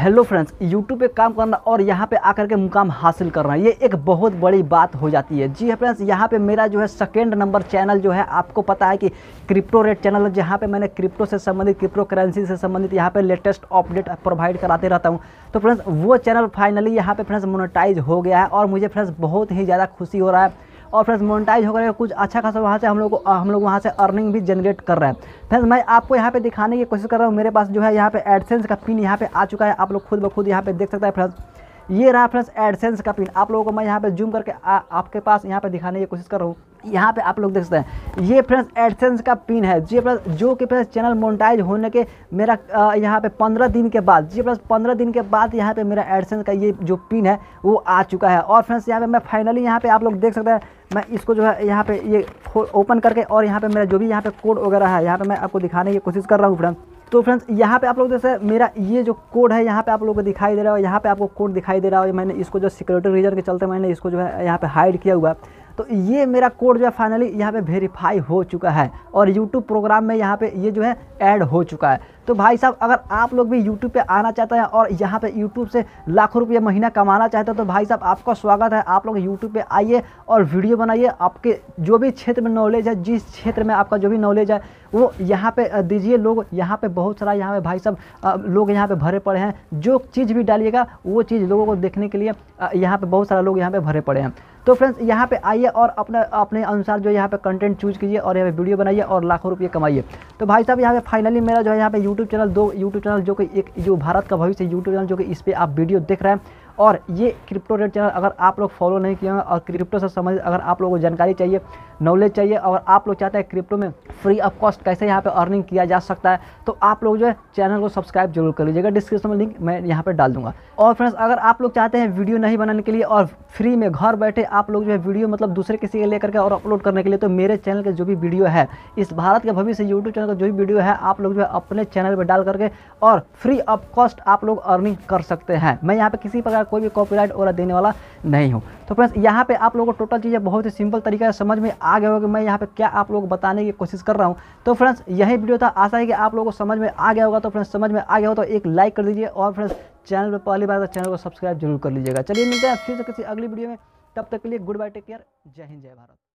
Hello friends YouTube पे काम करना और यहाँ पे आकर के मुकाम हासिल करना, ये एक बहुत बड़ी बात हो जाती है। जी हाँ फ्रेंड्स यहाँ पे मेरा जो है सेकेंड नंबर चैनल जो है, आपको पता है कि क्रिप्टो रेट चैनल है, जहाँ पे मैंने क्रिप्टो से संबंधित क्रिप्टो करेंसी से संबंधित यहाँ पे लेटेस्ट अपडेट प्रोवाइड कराते रहता हूँ। तो फ्रेंड्स वो चैनल फाइनली यहाँ पर फ्रेंड्स मोनोटाइज हो गया है और मुझे फ्रेंड्स बहुत ही ज़्यादा खुशी हो रहा है। और फ्रेंड्स मोनिटाइज होकर कुछ अच्छा खासा वहाँ से हम लोग हम लोग वहाँ से अर्निंग भी जनरेट कर रहे हैं। फ्रेंड्स, मैं आपको यहाँ पे दिखाने की कोशिश कर रहा हूँ। मेरे पास जो है यहाँ पे एडसेंस का पिन यहाँ पे आ चुका है। आप लोग खुद ब खुद यहाँ पे देख सकते हैं। फ्रेंड्स ये रहा फ्रेंड्स एडसेंस का पिन आप लोगों को मैं यहाँ पे जूम करके आ, आपके पास यहाँ पे दिखाने की कोशिश कर रहा हूँ यहाँ पे आप लोग देख सकते हैं ये फ्रेंड्स एडसेंस का पिन है जी प्लस जो कि फ्रेंड्स चैनल मोनेटाइज होने के मेरा यहाँ पे पंद्रह दिन के बाद जी प्लस पंद्रह दिन के बाद यहाँ पे मेरा एडसेंस का ये जो पिन है वो आ चुका है और फ्रेंड्स यहाँ पे मैं फाइनली यहाँ पे आप लोग देख सकते हैं मैं इसको जो है यहाँ पे ये ओपन करके और यहाँ पे मेरा जो भी यहाँ पे कोड वगैरह है यहाँ पे मैं आपको दिखाने की कोशिश कर रहा हूँ फ्रेंड्स तो फ्रेंड्स, यहाँ पे आप लोग जैसे मेरा ये जो कोड है, यहाँ पे आप लोगों को दिखाई दे रहा है यहाँ पे आपको कोड दिखाई दे रहा है मैंने इसको जो सिक्योरिटी रीजन के चलते मैंने इसको जो है यहाँ पे हाइड किया हुआ तो ये मेरा कोड जो है फाइनली यहाँ पे वेरीफाई हो चुका है और यूट्यूब प्रोग्राम में यहाँ पे ये जो है ऐड हो चुका है। तो भाई साहब, अगर आप लोग भी यूट्यूब पे आना चाहते हैं और यहाँ पे यूट्यूब से लाखों रुपये महीना कमाना चाहते हैं तो भाई साहब आपका स्वागत है। आप लोग यूट्यूब पे आइए और वीडियो बनाइए। आपके जो भी क्षेत्र में नॉलेज है, जिस क्षेत्र में आपका जो भी नॉलेज है, वो यहाँ पे दीजिए। लोग यहाँ पे बहुत सारा यहाँ पे भाई साहब लोग यहाँ पे भरे पड़े हैं। जो चीज़ भी डालिएगा, वो चीज़ लोगों को देखने के लिए यहाँ पे बहुत सारा लोग यहाँ पे भरे पड़े हैं। तो फ्रेंड्स, यहाँ पे आइए और अपने अपने अनुसार जो यहाँ पे कंटेंट चूज़ कीजिए और यहाँ पे वीडियो बनाइए और लाखों रुपये कमाइए। तो भाई साहब, यहाँ पे फाइनली मेरा जो है, यहाँ पे यूट्यूब चैनल दो यूट्यूब चैनल जो कि एक, जो भारत का भविष्य यूट्यूब चैनल जो कि इस पर आप वीडियो देख रहे हैं। और ये क्रिप्टो रेट चैनल अगर आप लोग फॉलो नहीं किए हैं और क्रिप्टो से संबंधित अगर आप लोगों को जानकारी चाहिए नॉलेज चाहिए और आप लोग चाहते हैं क्रिप्टो में फ्री ऑफ़ कॉस्ट कैसे यहाँ पे अर्निंग किया जा सकता है तो आप लोग जो है चैनल को सब्सक्राइब ज़रूर कर लीजिएगा। डिस्क्रिप्शन में लिंक मैं यहाँ पर डाल दूँगा। और फ्रेंड्स अगर आप लोग चाहते हैं वीडियो नहीं बनाने के लिए और फ्री में घर बैठे आप लोग जो है वीडियो मतलब दूसरे किसी के लेकर के और अपलोड करने के लिए तो मेरे चैनल के जो भी वीडियो है, इस भारत के भविष्य यूट्यूब चैनल का जो भी वीडियो है, आप लोग जो है अपने चैनल पर डाल करके और फ्री ऑफ़ कॉस्ट आप लोग अर्निंग कर सकते हैं। मैं यहाँ पर किसी प्रकार कोई भी कॉपीराइट और देने वाला नहीं हूँ। तो फ्रेंड्स यहाँ पर आप लोगों को टोटल चीज़ें बहुत ही सिंपल तरीके से समझ में आ गया होगा मैं यहाँ पर क्या आप लोग बताने की कोशिश कर रहा हूँ। तो फ्रेंड्स, यही वीडियो था। आशा है कि आप लोगों को समझ में आ गया होगा। तो फ्रेंड्स, समझ में आ गया हो तो एक लाइक कर दीजिए और फ्रेंड्स, चैनल पर पहली बार तो चैनल को सब्सक्राइब ज़रूर कर लीजिएगा। चलिए, मिलते हैं फिर से किसी अगली वीडियो में। तब तक के लिए गुड बाय, टेक केयर। जय हिंद, जय भारत।